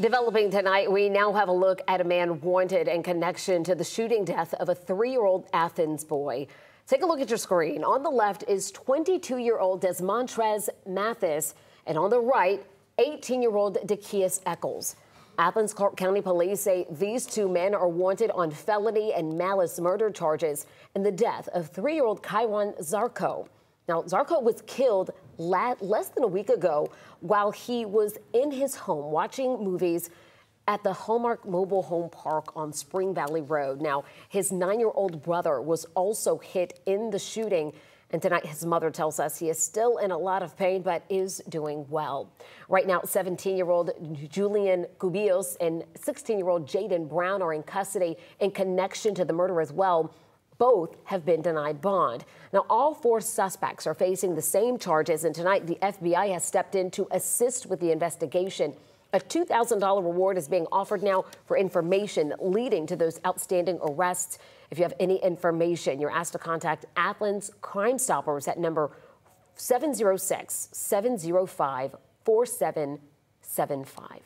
Developing tonight, we now have a look at a man wanted in connection to the shooting death of a three year old Athens boy. Take a look at your screen. On the left is 22 year old Desmontrez Mathis, and on the right, 18 year old Dekias Eccles. Athens Clarke County Police say these two men are wanted on felony and malice murder charges in the death of three year old Kaiwan Zarko. Now, Zarko was killed less than a week ago while he was in his home watching movies at the Hallmark Mobile Home Park on Spring Valley Road. Now, his nine year old brother was also hit in the shooting. And tonight, his mother tells us he is still in a lot of pain, but is doing well. Right now, 17 year old Julian Cubillos and 16 year old Jaden Brown are in custody in connection to the murder as well. Both have been denied bond. Now, all four suspects are facing the same charges, and tonight the FBI has stepped in to assist with the investigation. A $2,000 reward is being offered now for information leading to those outstanding arrests. If you have any information, you're asked to contact Athens Crime Stoppers at number 706 705 4775.